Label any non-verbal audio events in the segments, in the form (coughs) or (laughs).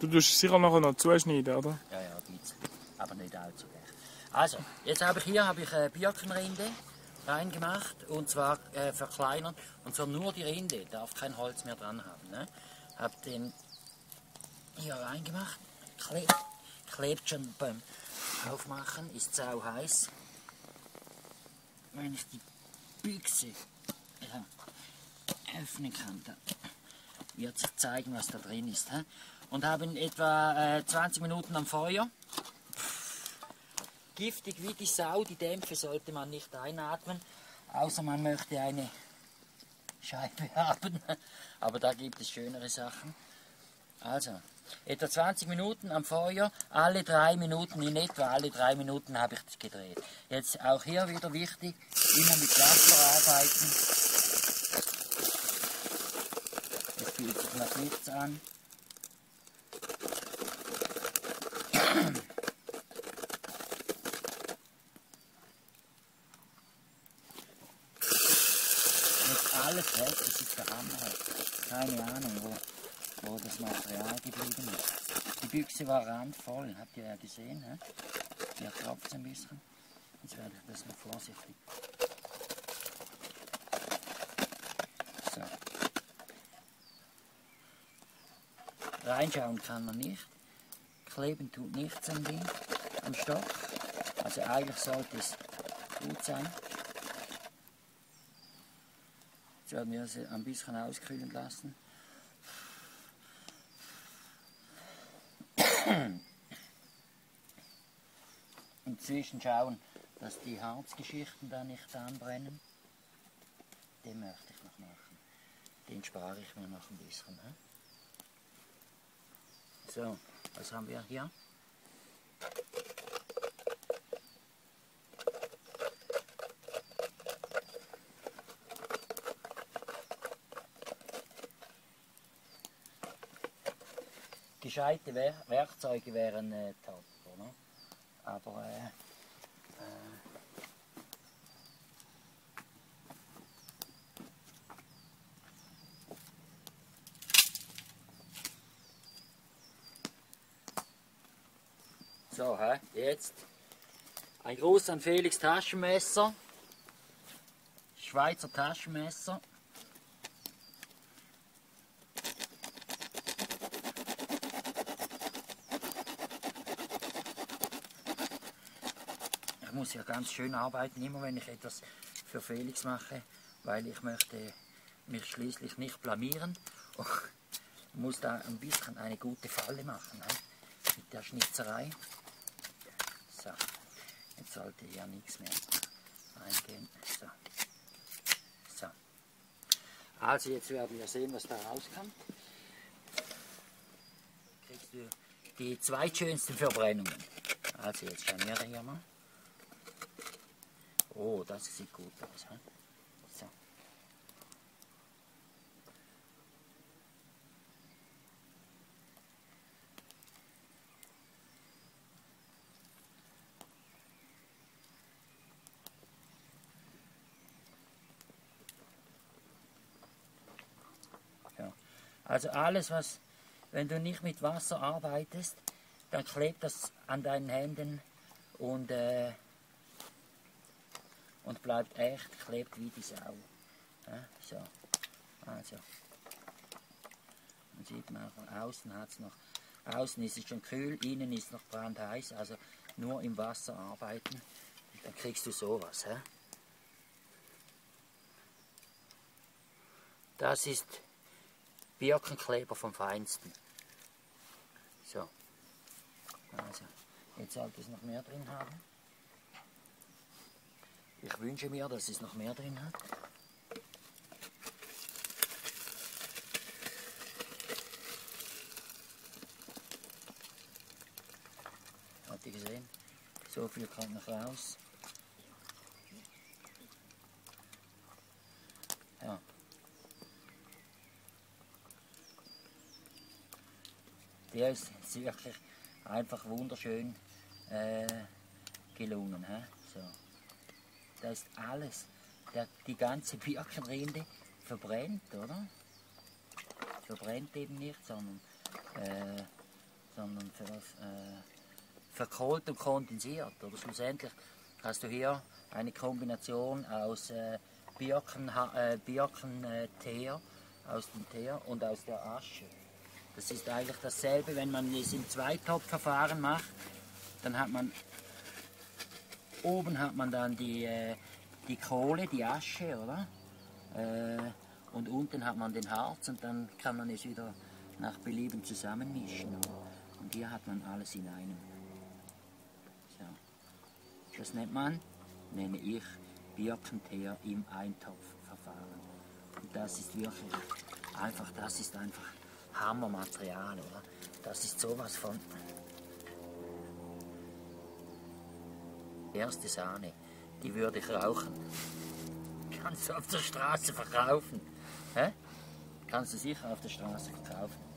Du tust sicher noch zuschneiden, oder? Ja, ja, ein bisschen. Aber nicht allzu gleich. Also, jetzt habe ich hier habe ich eine Birkenrinde reingemacht und zwar äh, verkleinert und zwar nur die Rinde, darf kein Holz mehr dran haben. Ne? Hab den hier reingemacht, klebt, klebt schon beim Aufmachen, ist sau heiß. Wenn ich die Büchse ja, öffnen kann, dann wird sich zeigen, was da drin ist. He? Und habe ihn etwa äh, 20 Minuten am Feuer. Giftig wie die Sau, die Dämpfe sollte man nicht einatmen, außer man möchte eine Scheibe (laughs) haben. Aber da gibt es schönere Sachen. Also, etwa 20 Minuten am Feuer, alle drei Minuten, in etwa alle drei Minuten habe ich das gedreht. Jetzt auch hier wieder wichtig, immer mit Wasser arbeiten. Es fühlt sich nach nichts an. Jetzt alles weg, das ist der Hammer. Keine Ahnung, wo wo das Material geblieben ist. Die Büchse war randvoll, habt ihr ja gesehen. He? Hier tropft es ein bisschen. Jetzt werde ich das mal vorsichtig. So. Reinschauen kann man nicht. Kleben tut nichts am Ding, am Stock. Also eigentlich sollte es gut sein. Jetzt werden wir es ein bisschen auskühlen lassen. (coughs) Inzwischen schauen, dass die Harzgeschichten da nicht anbrennen. Den möchte ich noch machen. Den spare ich mir noch ein bisschen. He? So, was haben wir hier? gescheite Wer Werkzeuge wären äh, top, oder? Aber äh, So, hä? jetzt ein Gruß an Felix Taschenmesser, Schweizer Taschenmesser. Ich muss ja ganz schön arbeiten, immer wenn ich etwas für Felix mache, weil ich möchte mich schließlich nicht blamieren (laughs) und muss da ein bisschen eine gute Falle machen ne? mit der Schnitzerei. So, jetzt sollte ja nichts mehr eingehen. So. so. Also jetzt werden wir sehen, was da rauskommt. Kriegst du die zweitschönsten Verbrennungen. Also jetzt schauen wir hier mal. Oh, das sieht gut aus. He? So. Ja. Also alles, was, wenn du nicht mit Wasser arbeitest, dann klebt das an deinen Händen und äh, und bleibt echt, klebt wie die Sau. Ja, so, also. Man sieht man von außen hat es noch, außen ist es schon kühl, innen ist noch brandheiß, also nur im Wasser arbeiten, dann kriegst du sowas. He? Das ist Birkenkleber vom Feinsten. So, also, jetzt sollte es noch mehr drin haben. Ich wünsche mir, dass es noch mehr drin hat. Habt ihr gesehen? So viel kommt noch raus. Ja. Der ist wirklich einfach wunderschön äh, gelungen. He? So. Da ist alles, der, die ganze Birkenrinde verbrennt, oder? Verbrennt eben nicht, sondern äh, sondern für, äh, verkohlt und kondensiert. Oder schlussendlich hast du hier eine Kombination aus äh, Birken, äh, aus dem Teer und aus der Asche. Das ist eigentlich dasselbe, wenn man es im Zweitopfverfahren macht, dann hat man oben hat man dann die, äh, die Kohle, die Asche, oder? Äh, und unten hat man den Harz und dann kann man es wieder nach Belieben zusammenmischen. Und hier hat man alles in einem. So. Das nennt man, nenne ich Birkenteer im Eintopfverfahren. Und das ist wirklich einfach, das ist einfach Hammermaterial, oder? Das ist sowas von erste Sahne, die würde ich rauchen. (laughs) Kannst du auf der Straße verkaufen. Hä? Kannst du sicher auf der Straße verkaufen.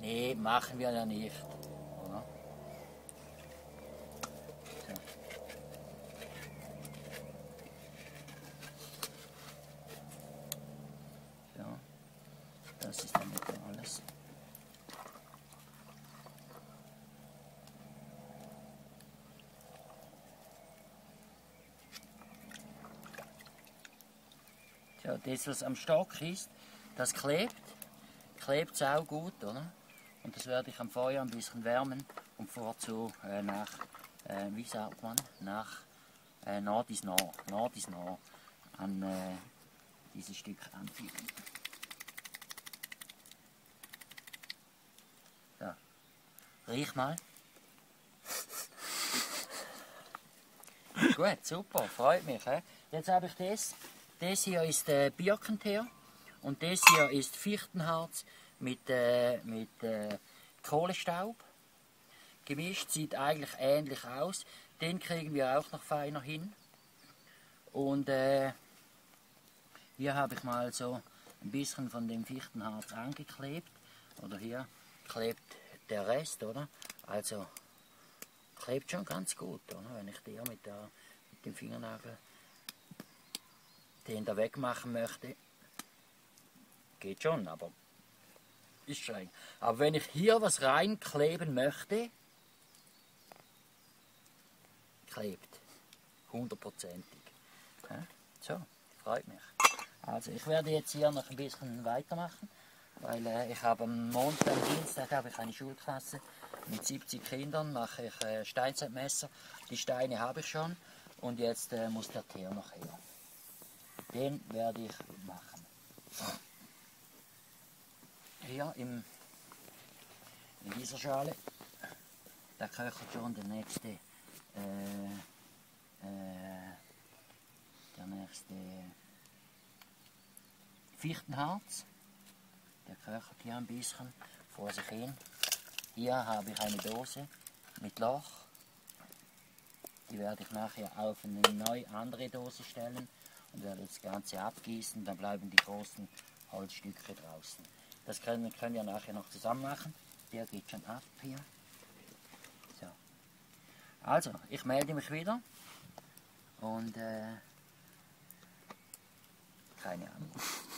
Nee, machen wir ja nicht. Oder? So. Ja, das ist dann etwa alles. Das, was am Stock ist, das klebt. Klebt es auch gut, oder? Und das werde ich am Feuer ein bisschen wärmen und vorzu äh, nach, äh, wie sagt man, nach äh, nah bis nah, nah bis nah an äh, dieses Stück anfügen. So. Riech mal. (laughs) Gut, super, freut mich. He? Jetzt habe ich das. Das hier ist äh, Birkenteer und das hier ist Fichtenharz mit, äh, mit äh, Kohlestaub gemischt. Sieht eigentlich ähnlich aus. Den kriegen wir auch noch feiner hin. Und äh, hier habe ich mal so ein bisschen von dem Fichtenharz angeklebt. Oder hier klebt der Rest, oder? Also klebt schon ganz gut, oder? Wenn ich der mit, der, mit dem Fingernagel den da wegmachen möchte, geht schon, aber ist streng. Aber wenn ich hier was reinkleben möchte, klebt. Hundertprozentig. So, freut mich. Also ich werde jetzt hier noch ein bisschen weitermachen, weil äh, ich habe am Montag, am Dienstag habe ich eine Schulklasse mit 70 Kindern, mache ich äh, Steinzeitmesser. Die Steine habe ich schon und jetzt äh, muss der Teer noch her. Den werde ich machen. Hier im, in dieser Schale, da köchelt schon der nächste, äh, äh, der nächste Fichtenharz. Der köchelt hier ein bisschen vor sich hin. Hier habe ich eine Dose mit Loch. Die werde ich nachher auf eine neue andere Dose stellen und werde das Ganze abgießen. Dann bleiben die großen Holzstücke draußen. Das können, können wir nachher noch zusammen machen. Der geht schon ab hier. So. Also, ich melde mich wieder. Und äh, keine Ahnung. (laughs)